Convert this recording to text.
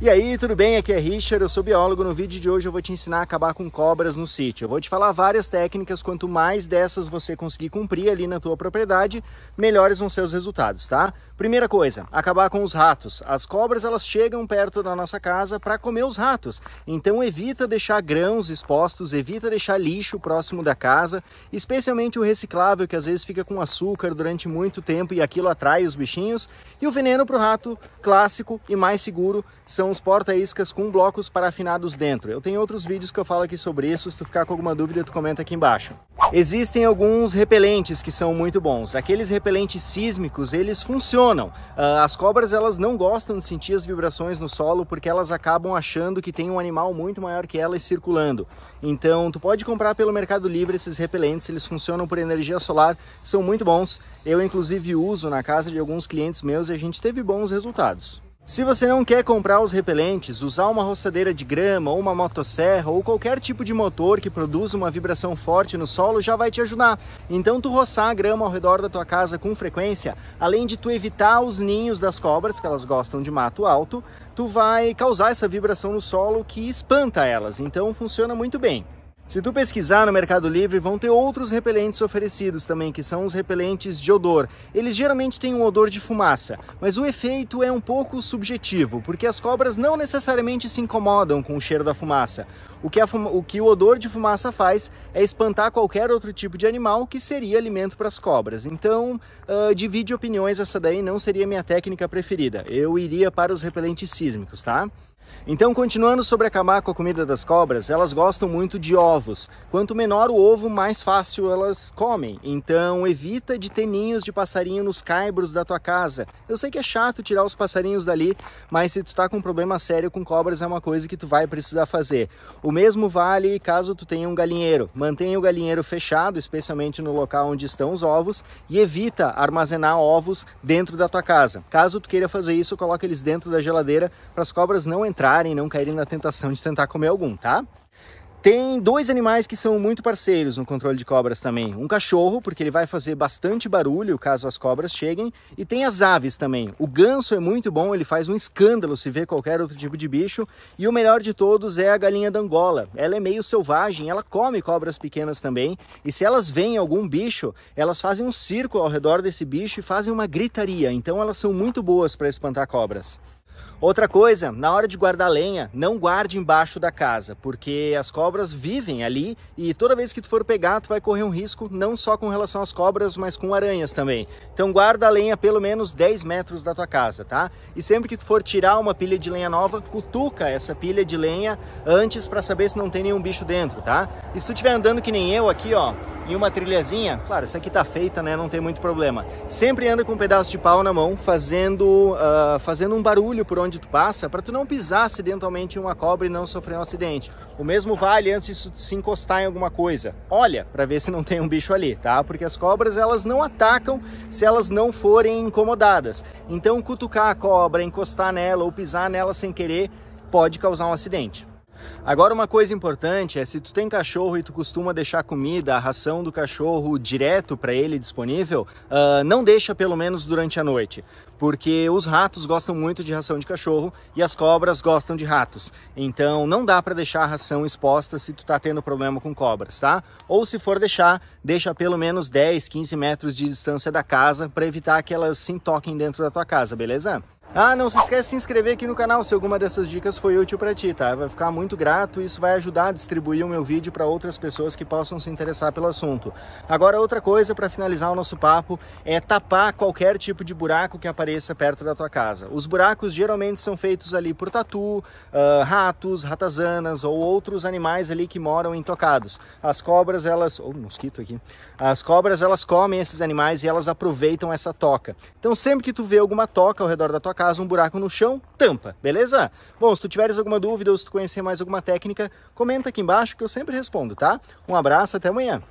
E aí, tudo bem? Aqui é Richard, eu sou biólogo. No vídeo de hoje eu vou te ensinar a acabar com cobras no sítio. Eu vou te falar várias técnicas, quanto mais dessas você conseguir cumprir ali na tua propriedade, melhores vão ser os resultados, tá? Primeira coisa, acabar com os ratos. As cobras, elas chegam perto da nossa casa para comer os ratos. Então evita deixar grãos expostos, evita deixar lixo próximo da casa, especialmente o reciclável que às vezes fica com açúcar durante muito tempo e aquilo atrai os bichinhos. E o veneno para o rato clássico e mais seguro são são os porta-iscas com blocos parafinados dentro. Eu tenho outros vídeos que eu falo aqui sobre isso, se tu ficar com alguma dúvida, tu comenta aqui embaixo. Existem alguns repelentes que são muito bons. Aqueles repelentes sísmicos, eles funcionam. Ah, as cobras, elas não gostam de sentir as vibrações no solo porque elas acabam achando que tem um animal muito maior que elas circulando. Então, tu pode comprar pelo Mercado Livre esses repelentes, eles funcionam por energia solar, são muito bons. Eu, inclusive, uso na casa de alguns clientes meus e a gente teve bons resultados. Se você não quer comprar os repelentes, usar uma roçadeira de grama ou uma motosserra ou qualquer tipo de motor que produza uma vibração forte no solo já vai te ajudar. Então tu roçar a grama ao redor da tua casa com frequência, além de tu evitar os ninhos das cobras, que elas gostam de mato alto, tu vai causar essa vibração no solo que espanta elas. Então funciona muito bem. Se tu pesquisar no Mercado Livre, vão ter outros repelentes oferecidos também, que são os repelentes de odor. Eles geralmente têm um odor de fumaça, mas o efeito é um pouco subjetivo, porque as cobras não necessariamente se incomodam com o cheiro da fumaça. O que, o, que o odor de fumaça faz é espantar qualquer outro tipo de animal que seria alimento para as cobras. Então, uh, divide opiniões, essa daí não seria minha técnica preferida. Eu iria para os repelentes sísmicos, tá? Então, continuando sobre acabar com a comida das cobras, elas gostam muito de ovos. Quanto menor o ovo, mais fácil elas comem. Então, evita de ter ninhos de passarinho nos caibros da tua casa. Eu sei que é chato tirar os passarinhos dali, mas se tu tá com um problema sério com cobras, é uma coisa que tu vai precisar fazer. O mesmo vale caso tu tenha um galinheiro. Mantenha o galinheiro fechado, especialmente no local onde estão os ovos, e evita armazenar ovos dentro da tua casa. Caso tu queira fazer isso, coloca eles dentro da geladeira para as cobras não entrarem entrarem, não caírem na tentação de tentar comer algum, tá? Tem dois animais que são muito parceiros no controle de cobras também. Um cachorro, porque ele vai fazer bastante barulho caso as cobras cheguem. E tem as aves também. O ganso é muito bom, ele faz um escândalo se vê qualquer outro tipo de bicho. E o melhor de todos é a galinha da Angola. Ela é meio selvagem, ela come cobras pequenas também. E se elas veem algum bicho, elas fazem um círculo ao redor desse bicho e fazem uma gritaria. Então elas são muito boas para espantar cobras. Outra coisa, na hora de guardar lenha, não guarde embaixo da casa, porque as cobras vivem ali e toda vez que tu for pegar, tu vai correr um risco não só com relação às cobras, mas com aranhas também. Então guarda a lenha pelo menos 10 metros da tua casa, tá? E sempre que tu for tirar uma pilha de lenha nova, cutuca essa pilha de lenha antes para saber se não tem nenhum bicho dentro, tá? E se tu estiver andando que nem eu aqui, ó, em uma trilhazinha, claro, essa aqui tá feita, né? Não tem muito problema. Sempre anda com um pedaço de pau na mão, fazendo, uh, fazendo um barulho por onde tu passa, para tu não pisar acidentalmente em uma cobra e não sofrer um acidente. O mesmo vale antes de se encostar em alguma coisa. Olha para ver se não tem um bicho ali, tá? Porque as cobras elas não atacam se elas não forem incomodadas. Então cutucar a cobra, encostar nela ou pisar nela sem querer pode causar um acidente. Agora uma coisa importante é se tu tem cachorro e tu costuma deixar comida, a ração do cachorro direto para ele disponível, uh, não deixa pelo menos durante a noite, porque os ratos gostam muito de ração de cachorro e as cobras gostam de ratos. Então não dá para deixar a ração exposta se tu tá tendo problema com cobras, tá? Ou se for deixar, deixa pelo menos 10, 15 metros de distância da casa para evitar que elas se toquem dentro da tua casa, beleza? Ah, não se esquece de se inscrever aqui no canal se alguma dessas dicas foi útil para ti, tá? Vai ficar muito grato e isso vai ajudar a distribuir o meu vídeo para outras pessoas que possam se interessar pelo assunto. Agora, outra coisa para finalizar o nosso papo é tapar qualquer tipo de buraco que apareça perto da tua casa. Os buracos geralmente são feitos ali por tatu, uh, ratos, ratazanas ou outros animais ali que moram intocados. As cobras, elas... Oh, mosquito aqui. As cobras, elas comem esses animais e elas aproveitam essa toca. Então, sempre que tu vê alguma toca ao redor da tua casa, um buraco no chão, tampa, beleza? Bom, se tu tiveres alguma dúvida ou se tu conhecer mais alguma técnica, comenta aqui embaixo que eu sempre respondo, tá? Um abraço, até amanhã!